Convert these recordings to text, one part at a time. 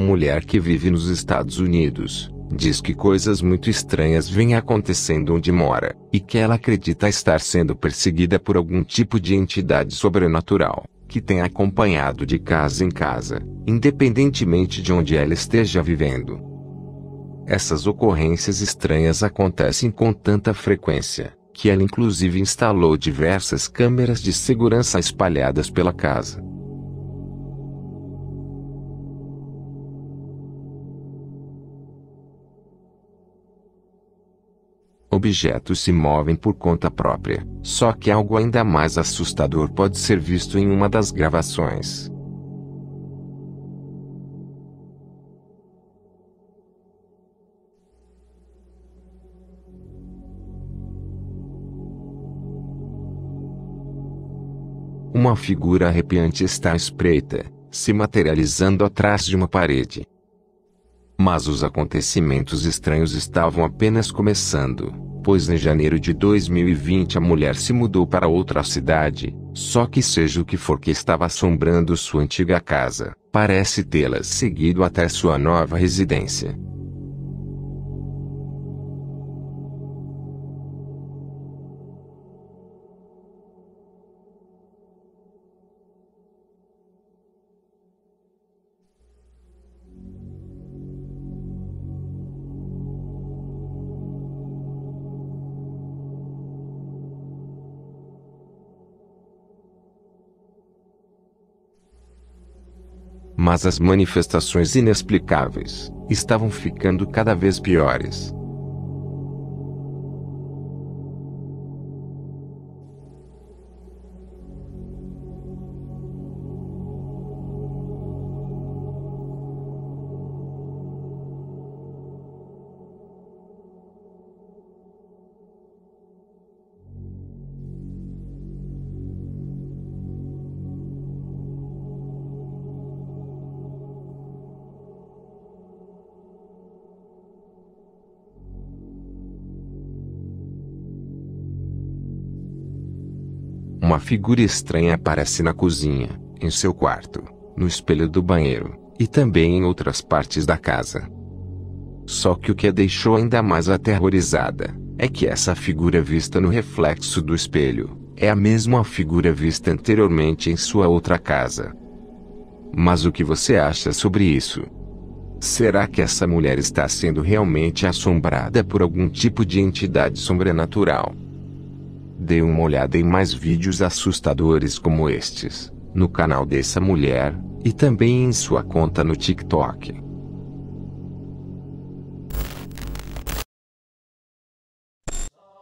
uma mulher que vive nos Estados Unidos. Diz que coisas muito estranhas vêm acontecendo onde mora, e que ela acredita estar sendo perseguida por algum tipo de entidade sobrenatural, que tem acompanhado de casa em casa, independentemente de onde ela esteja vivendo. Essas ocorrências estranhas acontecem com tanta frequência, que ela inclusive instalou diversas câmeras de segurança espalhadas pela casa. Objetos se movem por conta própria, só que algo ainda mais assustador pode ser visto em uma das gravações. Uma figura arrepiante está espreita, se materializando atrás de uma parede. Mas os acontecimentos estranhos estavam apenas começando, pois em janeiro de 2020 a mulher se mudou para outra cidade, só que seja o que for que estava assombrando sua antiga casa, parece tê-la seguido até sua nova residência. Mas as manifestações inexplicáveis estavam ficando cada vez piores. Figura estranha aparece na cozinha, em seu quarto, no espelho do banheiro, e também em outras partes da casa. Só que o que a deixou ainda mais aterrorizada é que essa figura vista no reflexo do espelho é a mesma figura vista anteriormente em sua outra casa. Mas o que você acha sobre isso? Será que essa mulher está sendo realmente assombrada por algum tipo de entidade sobrenatural? Dê uma olhada em mais vídeos assustadores como estes, no canal dessa mulher, e também em sua conta no TikTok.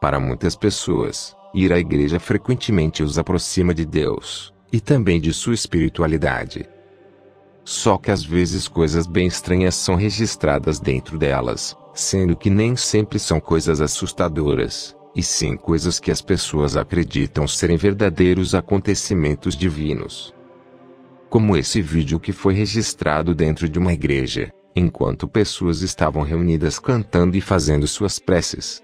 Para muitas pessoas, ir à igreja frequentemente os aproxima de Deus, e também de sua espiritualidade. Só que às vezes coisas bem estranhas são registradas dentro delas, sendo que nem sempre são coisas assustadoras e sim coisas que as pessoas acreditam serem verdadeiros acontecimentos divinos. Como esse vídeo que foi registrado dentro de uma igreja, enquanto pessoas estavam reunidas cantando e fazendo suas preces.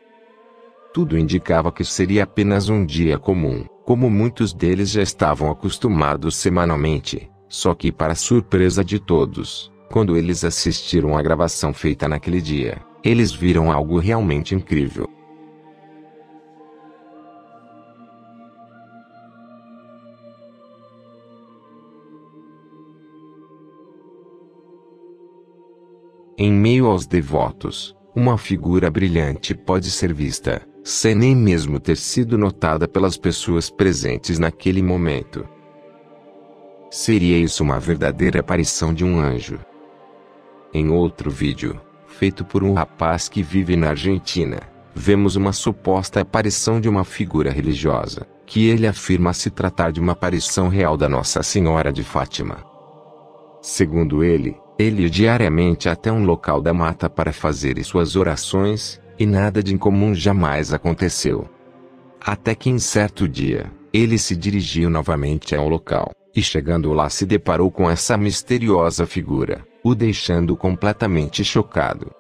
Tudo indicava que seria apenas um dia comum, como muitos deles já estavam acostumados semanalmente, só que para surpresa de todos, quando eles assistiram à gravação feita naquele dia, eles viram algo realmente incrível. Em meio aos devotos, uma figura brilhante pode ser vista, sem nem mesmo ter sido notada pelas pessoas presentes naquele momento. Seria isso uma verdadeira aparição de um anjo? Em outro vídeo, feito por um rapaz que vive na Argentina, vemos uma suposta aparição de uma figura religiosa, que ele afirma se tratar de uma aparição real da Nossa Senhora de Fátima. Segundo ele, ele ia diariamente até um local da mata para fazer suas orações, e nada de incomum jamais aconteceu. Até que em certo dia, ele se dirigiu novamente ao local, e chegando lá se deparou com essa misteriosa figura, o deixando completamente chocado.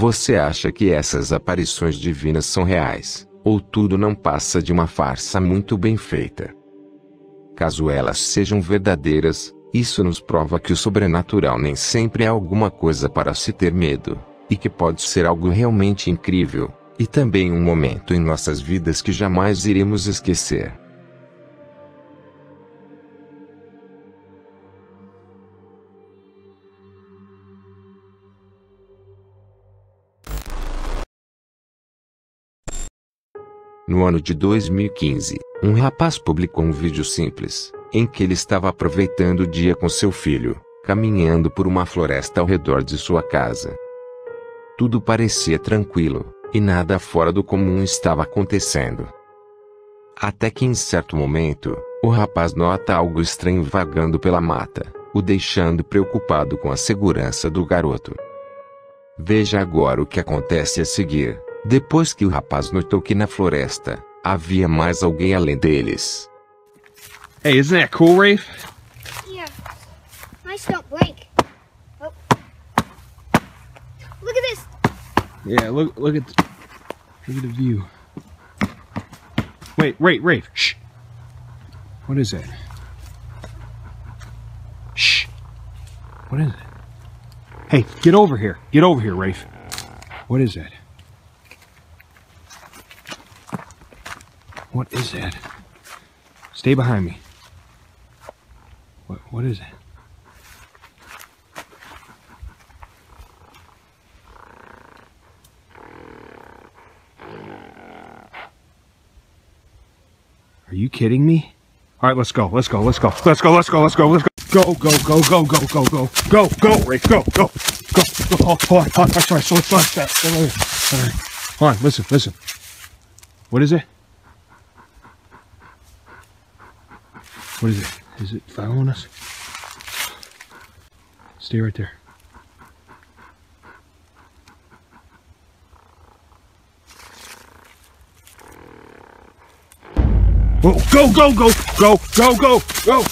Você acha que essas aparições divinas são reais, ou tudo não passa de uma farsa muito bem feita? Caso elas sejam verdadeiras, isso nos prova que o sobrenatural nem sempre é alguma coisa para se ter medo, e que pode ser algo realmente incrível, e também um momento em nossas vidas que jamais iremos esquecer. No ano de 2015, um rapaz publicou um vídeo simples, em que ele estava aproveitando o dia com seu filho, caminhando por uma floresta ao redor de sua casa. Tudo parecia tranquilo, e nada fora do comum estava acontecendo. Até que em certo momento, o rapaz nota algo estranho vagando pela mata, o deixando preocupado com a segurança do garoto. Veja agora o que acontece a seguir, depois que o rapaz notou que na floresta havia mais alguém além deles. Hey, isn't that cool, Rafe? Yeah. Nice don't break. Oh. Look at this. Yeah, look look at the, look at the view. Wait, wait, Rafe. Shh. What is that? Shh. What is it? Hey, get over here. Get over here, Rafe. What is that? What is that? Stay behind me. What what is it? Are you kidding me? All right, let's go. Let's go. Let's go. Let's go. Let's go. Let's go. Let's go. Go, go, go, go, go, go, go, go, go, Rafe, go, go, go, go. Oh, hold on, hold on, sorry, sorry, sorry, sorry, sorry. Right. Hold on, listen, listen. What is it? What is it? Is it following us? Stay right there. Go, go, go, go, go, go, go!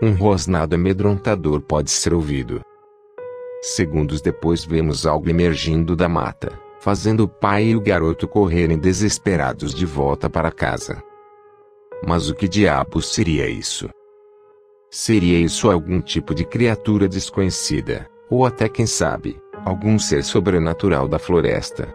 Um rosnado amedrontador pode ser ouvido. Segundos depois vemos algo emergindo da mata, fazendo o pai e o garoto correrem desesperados de volta para casa. Mas o que diabos seria isso? Seria isso algum tipo de criatura desconhecida, ou até quem sabe, algum ser sobrenatural da floresta?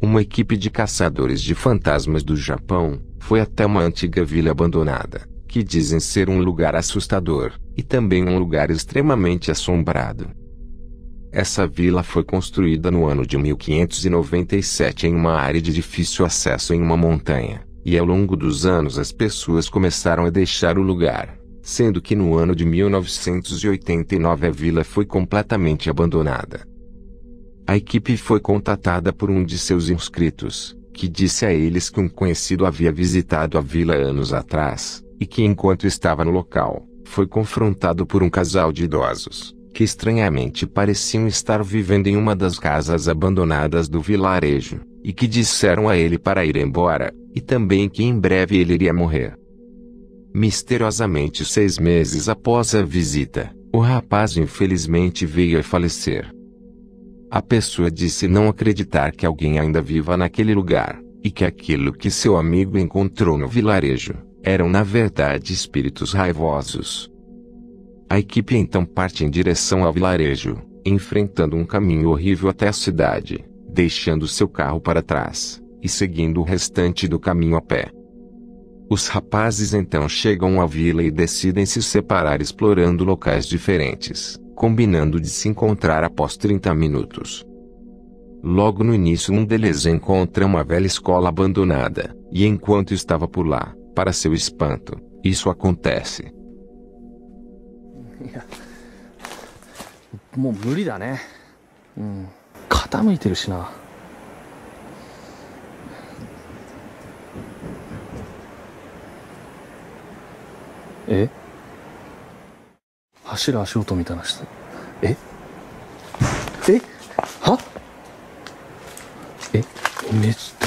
Uma equipe de caçadores de fantasmas do Japão foi até uma antiga vila abandonada, que dizem ser um lugar assustador, e também um lugar extremamente assombrado. Essa vila foi construída no ano de 1597 em uma área de difícil acesso em uma montanha, e ao longo dos anos as pessoas começaram a deixar o lugar, sendo que no ano de 1989 a vila foi completamente abandonada. A equipe foi contatada por um de seus inscritos, que disse a eles que um conhecido havia visitado a vila anos atrás, e que enquanto estava no local, foi confrontado por um casal de idosos, que estranhamente pareciam estar vivendo em uma das casas abandonadas do vilarejo, e que disseram a ele para ir embora, e também que em breve ele iria morrer. Misteriosamente seis meses após a visita, o rapaz infelizmente veio a falecer. A pessoa disse não acreditar que alguém ainda viva naquele lugar, e que aquilo que seu amigo encontrou no vilarejo eram na verdade espíritos raivosos. A equipe então parte em direção ao vilarejo, enfrentando um caminho horrível até a cidade, deixando seu carro para trás e seguindo o restante do caminho a pé. Os rapazes então chegam à vila e decidem se separar explorando locais diferentes combinando de se encontrar após 30 minutos. Logo no início, um deles encontra uma velha escola abandonada, e enquanto estava por lá, para seu espanto, isso acontece. É? 走る足音みたいなしてえ？え？は？え？めっちゃ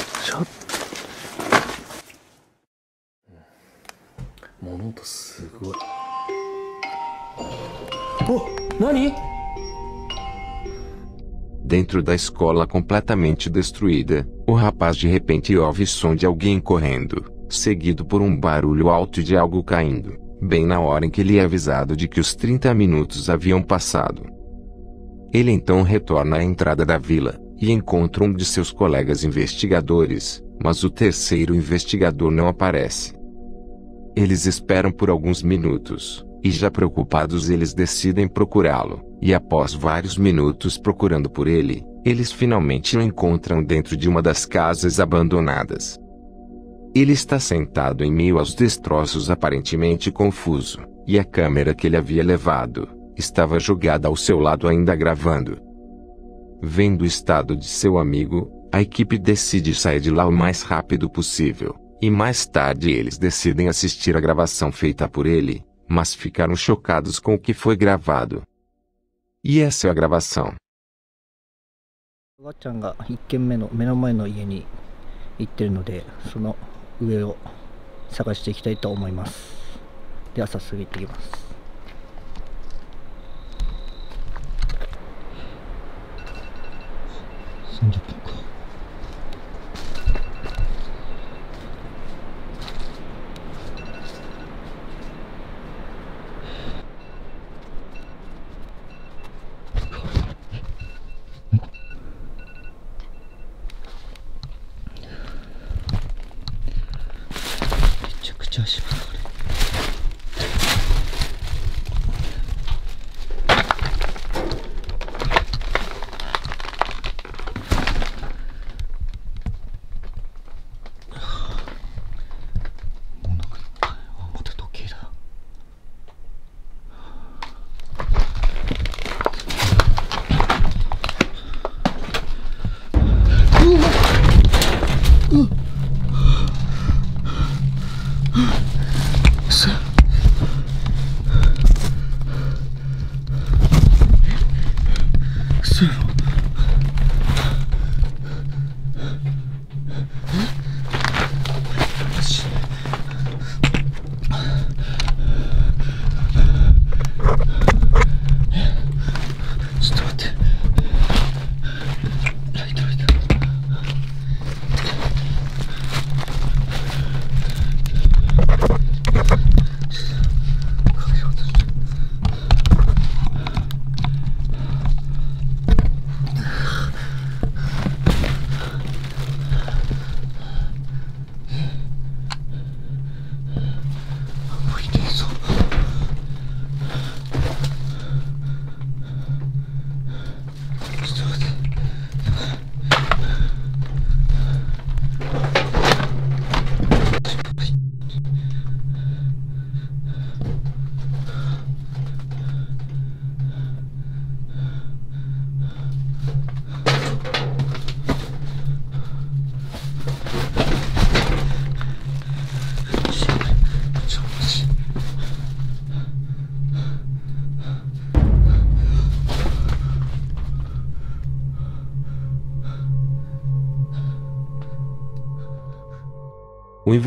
Dentro da escola completamente destruída, o rapaz de repente ouve som de alguém correndo, seguido por um barulho alto de algo caindo, bem na hora em que ele é avisado de que os 30 minutos haviam passado. Ele então retorna à entrada da vila, e encontra um de seus colegas investigadores, mas o terceiro investigador não aparece. Eles esperam por alguns minutos, e já preocupados eles decidem procurá-lo, e após vários minutos procurando por ele, eles finalmente o encontram dentro de uma das casas abandonadas. Ele está sentado em meio aos destroços aparentemente confuso, e a câmera que ele havia levado, estava jogada ao seu lado ainda gravando. Vendo o estado de seu amigo, a equipe decide sair de lá o mais rápido possível, e mais tarde eles decidem assistir a gravação feita por ele, mas ficaram chocados com o que foi gravado. E essa é a gravação. おばちゃんが1軒目の目の前の家に行ってるのでその上を探していきたいと思いますでは早速行ってきます30分か ち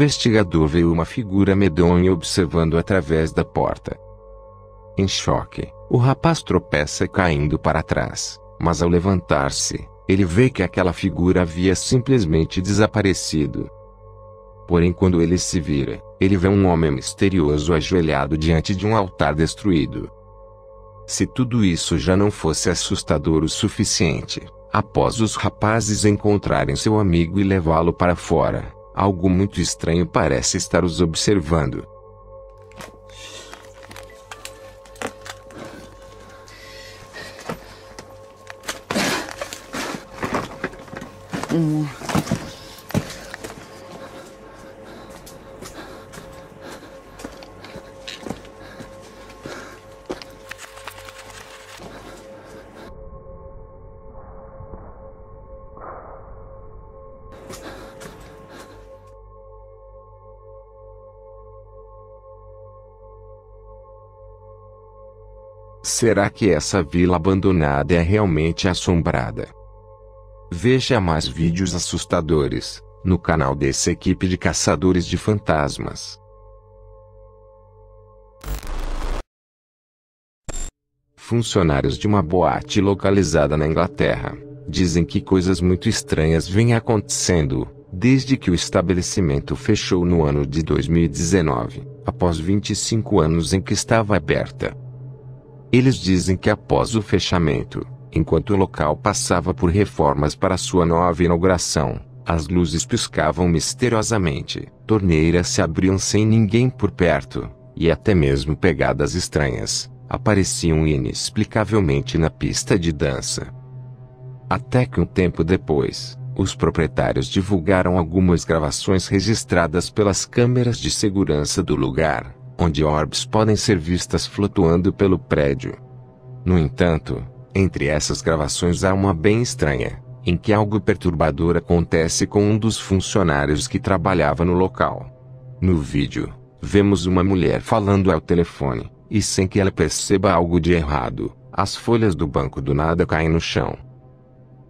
investigador vê uma figura medonha observando através da porta. Em choque, o rapaz tropeça caindo para trás, mas ao levantar-se, ele vê que aquela figura havia simplesmente desaparecido. Porém, quando ele se vira, ele vê um homem misterioso ajoelhado diante de um altar destruído. Se tudo isso já não fosse assustador o suficiente, após os rapazes encontrarem seu amigo e levá-lo para fora, algo muito estranho parece estar os observando. Será que essa vila abandonada é realmente assombrada? Veja mais vídeos assustadores no canal dessa equipe de caçadores de fantasmas. funcionários de uma boate localizada na Inglaterra dizem que coisas muito estranhas vêm acontecendo desde que o estabelecimento fechou no ano de 2019, após 25 anos em que estava aberta. Eles dizem que após o fechamento, enquanto o local passava por reformas para sua nova inauguração, as luzes piscavam misteriosamente, torneiras se abriam sem ninguém por perto, e até mesmo pegadas estranhas apareciam inexplicavelmente na pista de dança. Até que um tempo depois, os proprietários divulgaram algumas gravações registradas pelas câmeras de segurança do lugar, onde orbes podem ser vistas flutuando pelo prédio. No entanto, entre essas gravações há uma bem estranha, em que algo perturbador acontece com um dos funcionários que trabalhava no local. No vídeo, vemos uma mulher falando ao telefone, e sem que ela perceba algo de errado, as folhas do banco do nada caem no chão.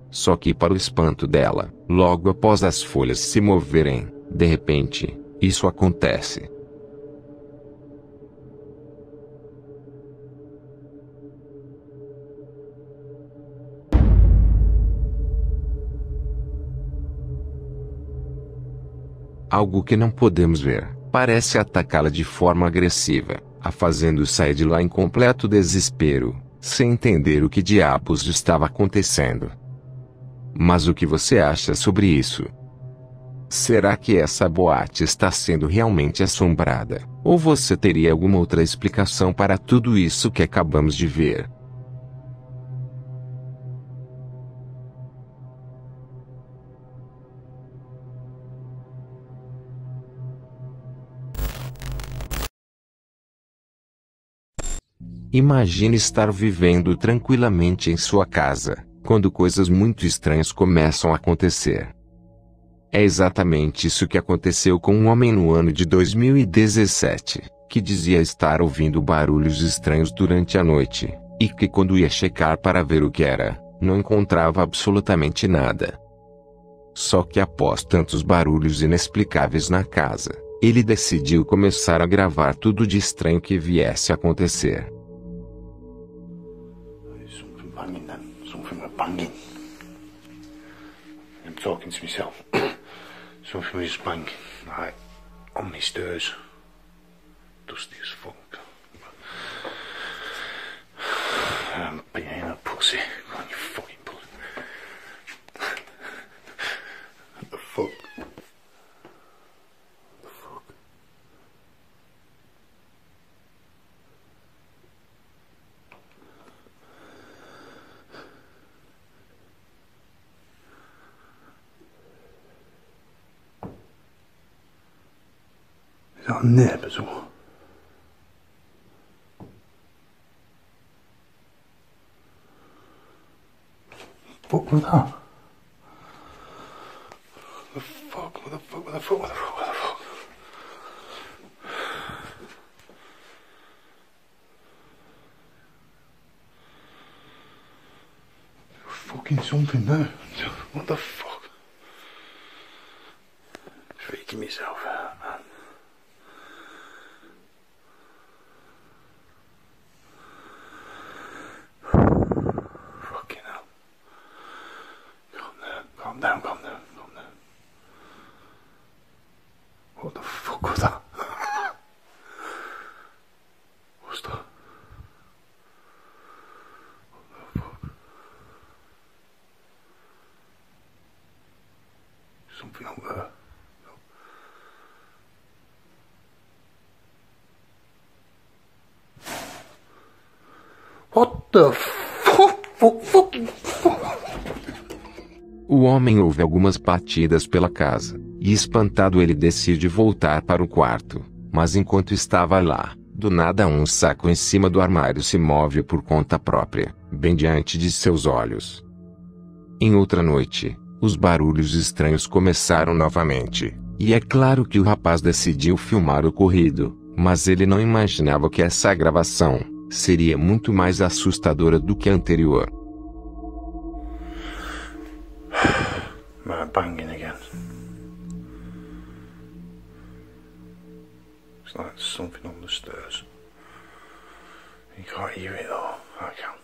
Só que, para o espanto dela, logo após as folhas se moverem, de repente, isso acontece. Algo que não podemos ver, parece atacá-la de forma agressiva, a fazendo sair de lá em completo desespero, sem entender o que diabos estava acontecendo. Mas o que você acha sobre isso? Será que essa boate está sendo realmente assombrada? Ou você teria alguma outra explicação para tudo isso que acabamos de ver? Imagine estar vivendo tranquilamente em sua casa, quando coisas muito estranhas começam a acontecer. É exatamente isso que aconteceu com um homem no ano de 2017, que dizia estar ouvindo barulhos estranhos durante a noite, e que quando ia checar para ver o que era, não encontrava absolutamente nada. Só que após tantos barulhos inexplicáveis na casa, ele decidiu começar a gravar tudo de estranho que viesse a acontecer. Banging. I'm talking to myself. Something was banging, like, on my stairs. Dusty as fuck. Um, I'm being a pussy. Is that a nip as well? Fuck was that? What the fuck? What the fuck? What the fuck? What the fuck? What the fuck? Fucking something there. What the fuck? Freaking myself out, man. Fucking hell. Calm down, calm down, calm down, calm down. What the fuck was that? What's that? What the fuck? Something up there. What the fuck? O homem ouve algumas batidas pela casa, e espantado ele decide voltar para o quarto. Mas enquanto estava lá, do nada um saco em cima do armário se move por conta própria, bem diante de seus olhos. Em outra noite, os barulhos estranhos começaram novamente, e é claro que o rapaz decidiu filmar o ocorrido, mas ele não imaginava que essa gravação seria muito mais assustadora do que a anterior. Right, banging again. It's like something on the stairs. You can't hear it though. I can.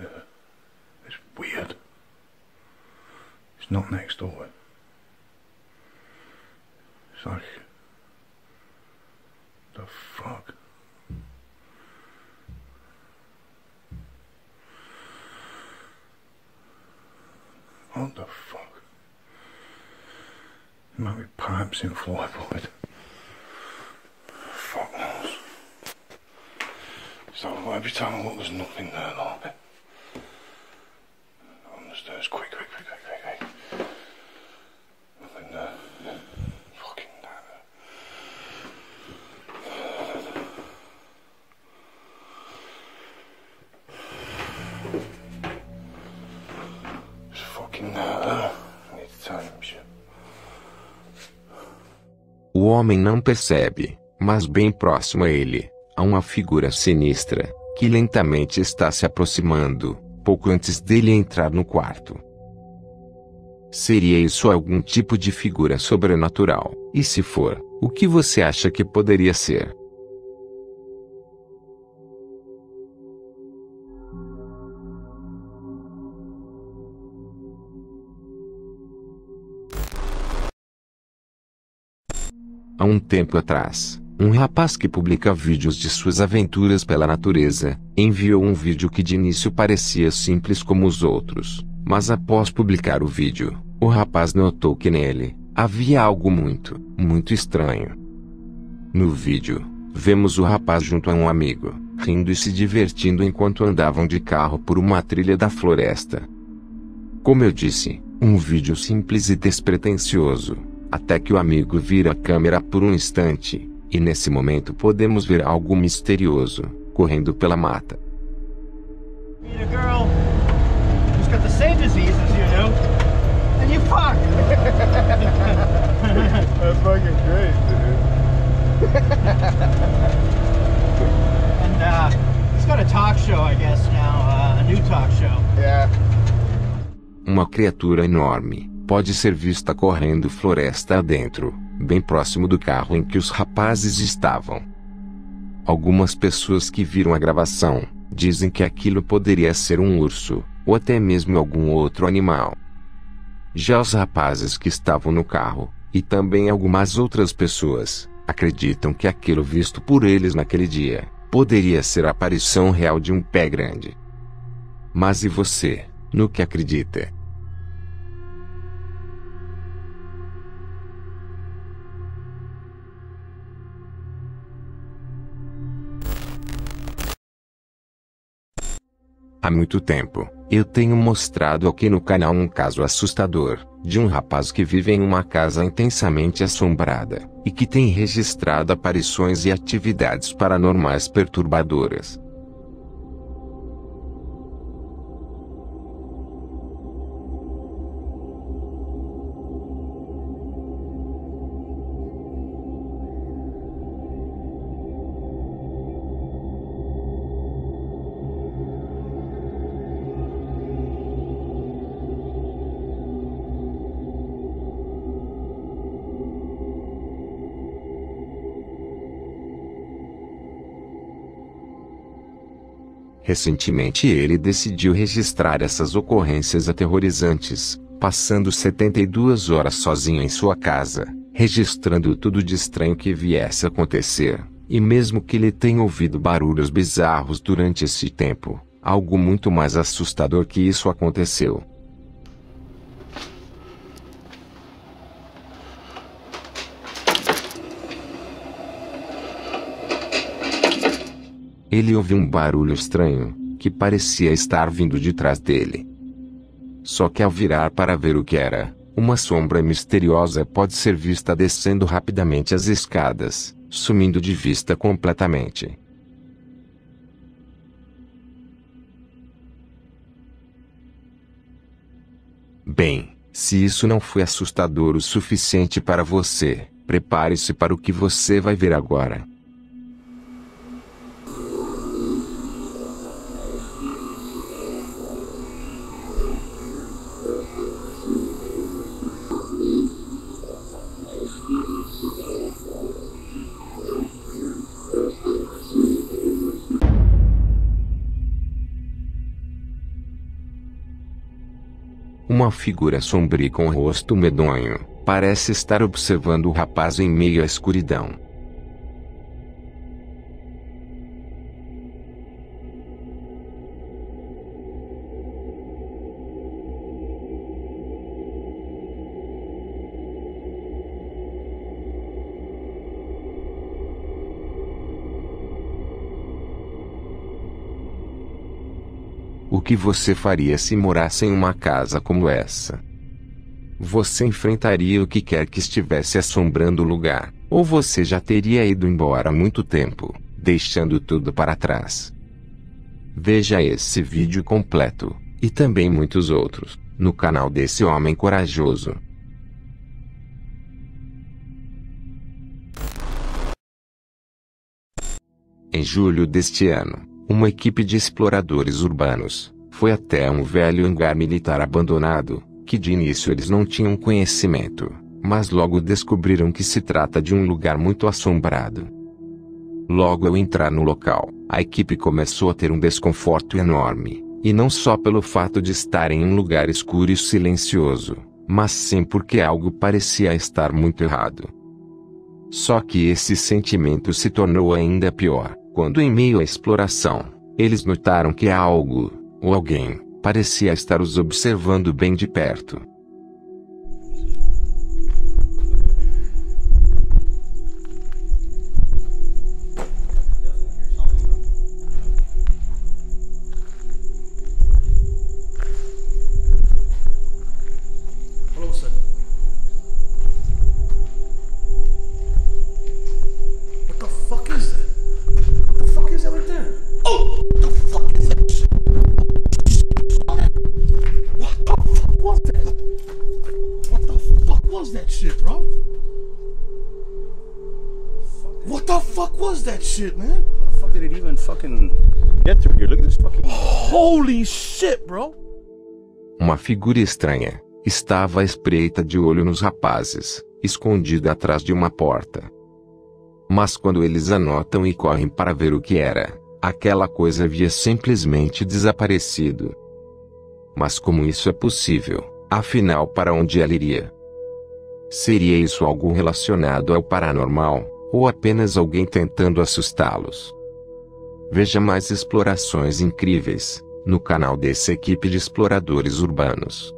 Yeah. It's weird. It's not next door. It's like. Pipes in floorboard. Fuck knows. So every time I look, there's nothing there, though. On the stairs, quick, quick, quick, quick, quick, quick. Nothing there. Fucking nada. There's fucking nada. O homem não percebe, mas bem próximo a ele, há uma figura sinistra, que lentamente está se aproximando, pouco antes dele entrar no quarto. Seria isso algum tipo de figura sobrenatural? E se for, o que você acha que poderia ser? Há um tempo atrás, um rapaz que publica vídeos de suas aventuras pela natureza, enviou um vídeo que de início parecia simples como os outros, mas após publicar o vídeo, o rapaz notou que nele havia algo muito, muito estranho. No vídeo, vemos o rapaz junto a um amigo, rindo e se divertindo enquanto andavam de carro por uma trilha da floresta. Como eu disse, um vídeo simples e despretensioso, até que o amigo vira a câmera por um instante, e nesse momento podemos ver algo misterioso, correndo pela mata. uh, uh. Uma criatura enorme, pode ser vista correndo floresta adentro, bem próximo do carro em que os rapazes estavam. Algumas pessoas que viram a gravação dizem que aquilo poderia ser um urso, ou até mesmo algum outro animal. Já os rapazes que estavam no carro, e também algumas outras pessoas, acreditam que aquilo visto por eles naquele dia poderia ser a aparição real de um pé grande. Mas e você, no que acredita? Há muito tempo, eu tenho mostrado aqui no canal um caso assustador, de um rapaz que vive em uma casa intensamente assombrada, e que tem registrado aparições e atividades paranormais perturbadoras. Recentemente ele decidiu registrar essas ocorrências aterrorizantes, passando 72 horas sozinho em sua casa, registrando tudo de estranho que viesse a acontecer, e mesmo que ele tenha ouvido barulhos bizarros durante esse tempo, algo muito mais assustador que isso aconteceu. Ele ouviu um barulho estranho, que parecia estar vindo de trás dele. Só que ao virar para ver o que era, uma sombra misteriosa pode ser vista descendo rapidamente as escadas, sumindo de vista completamente. Bem, se isso não foi assustador o suficiente para você, prepare-se para o que você vai ver agora. Figura sombria com o rosto medonho, parece estar observando o rapaz em meio à escuridão. Que você faria se morasse em uma casa como essa? Você enfrentaria o que quer que estivesse assombrando o lugar, ou você já teria ido embora há muito tempo, deixando tudo para trás? Veja esse vídeo completo, e também muitos outros, no canal desse homem corajoso. Em julho deste ano, uma equipe de exploradores urbanos foi até um velho hangar militar abandonado, que de início eles não tinham conhecimento, mas logo descobriram que se trata de um lugar muito assombrado. Logo ao entrar no local, a equipe começou a ter um desconforto enorme, e não só pelo fato de estar em um lugar escuro e silencioso, mas sim porque algo parecia estar muito errado. Só que esse sentimento se tornou ainda pior quando, em meio à exploração, eles notaram que algo, ou alguém, parecia estar os observando bem de perto. Shit, man. How the fuck did it even fucking get through here? Look at this fucking. Holy shit, bro! Uma figura estranha estava à espreita de olho nos rapazes, escondida atrás de uma porta. Mas quando eles a notam e correm para ver o que era, aquela coisa havia simplesmente desaparecido. Mas como isso é possível? Afinal, para onde ela iria? Seria isso algo relacionado ao paranormal? Ou apenas alguém tentando assustá-los. Veja mais explorações incríveis no canal dessa equipe de exploradores urbanos.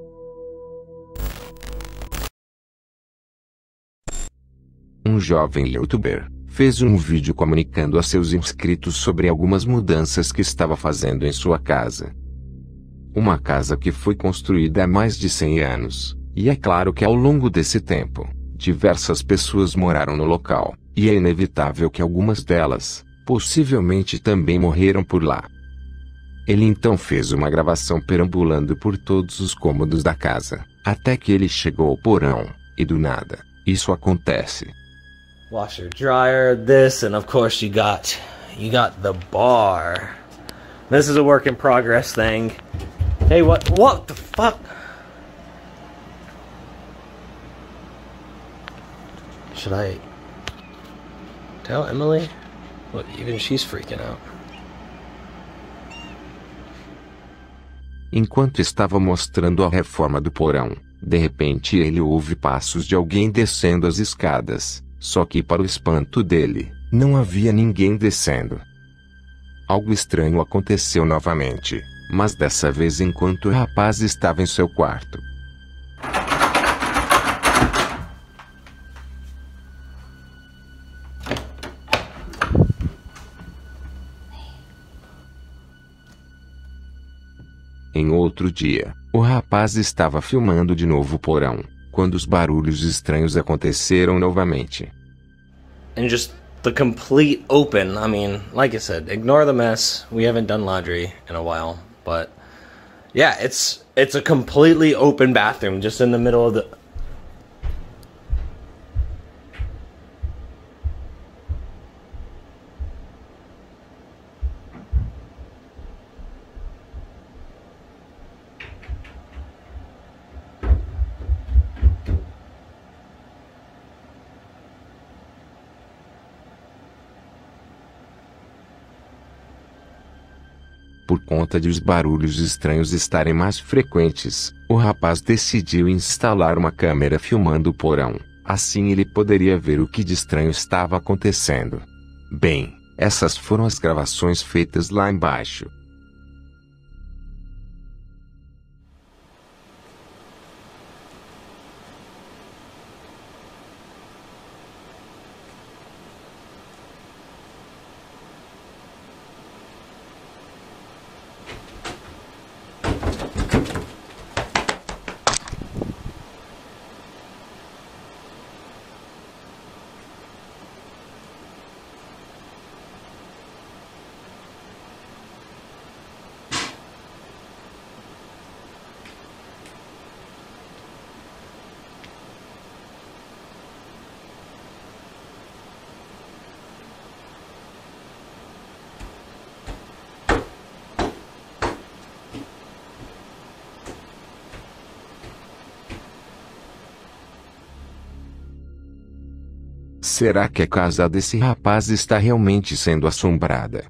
Um jovem youtuber fez um vídeo comunicando a seus inscritos sobre algumas mudanças que estava fazendo em sua casa. Uma casa que foi construída há mais de 100 anos, e é claro que ao longo desse tempo, diversas pessoas moraram no local. E é inevitável que algumas delas, possivelmente também morreram por lá. Ele então fez uma gravação perambulando por todos os cômodos da casa, até que ele chegou ao porão, e do nada, isso acontece. Washer, dryer, this, and of course you got, you got the bar. This is a work in progress thing. Hey, what, what the fuck? Should I Tell Emily? What, even she's freaking out. Enquanto estava mostrando a reforma do porão, de repente ele ouve passos de alguém descendo as escadas, só que para o espanto dele, não havia ninguém descendo. Algo estranho aconteceu novamente, mas dessa vez enquanto o rapaz estava em seu quarto. Em outro dia, o rapaz estava filmando de novo o porão, quando os barulhos estranhos aconteceram novamente. And just the complete open, I mean, like I said, ignore the mess. We haven't done laundry in a while, but yeah, it's it's a completely open bathroom just in the middle of the por conta de os barulhos estranhos estarem mais frequentes, o rapaz decidiu instalar uma câmera filmando o porão. Assim ele poderia ver o que de estranho estava acontecendo. Bem, essas foram as gravações feitas lá embaixo. Será que a casa desse rapaz está realmente sendo assombrada?